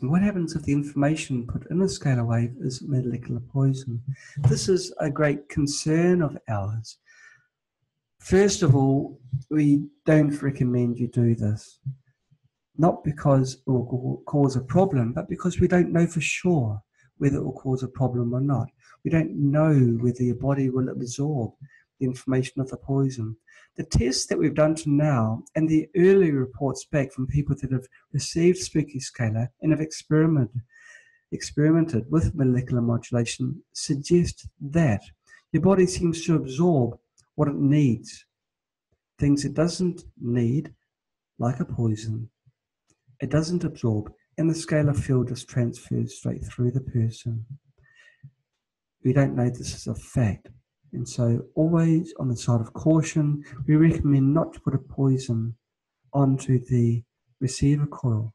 What happens if the information put in a scalar wave is molecular poison? This is a great concern of ours. First of all, we don't recommend you do this. Not because it will cause a problem, but because we don't know for sure whether it will cause a problem or not. We don't know whether your body will absorb the information of the poison. The tests that we've done to now and the early reports back from people that have received Spooky Scalar and have experimented, experimented with molecular modulation suggest that your body seems to absorb what it needs. Things it doesn't need, like a poison, it doesn't absorb, and the scalar field just transfers straight through the person. We don't know this is a fact, and so, always on the side of caution, we recommend not to put a poison onto the receiver coil.